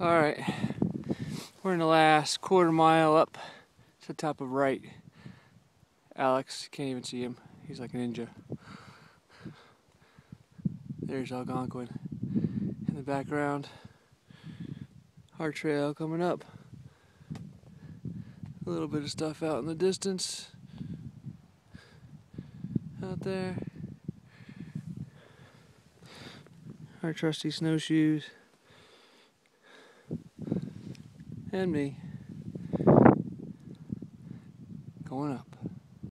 Alright, we're in the last quarter mile up to the top of Wright. Alex, can't even see him. He's like a ninja. There's Algonquin in the background. Our trail coming up. A little bit of stuff out in the distance. Out there. Our trusty snowshoes. And me. Going up.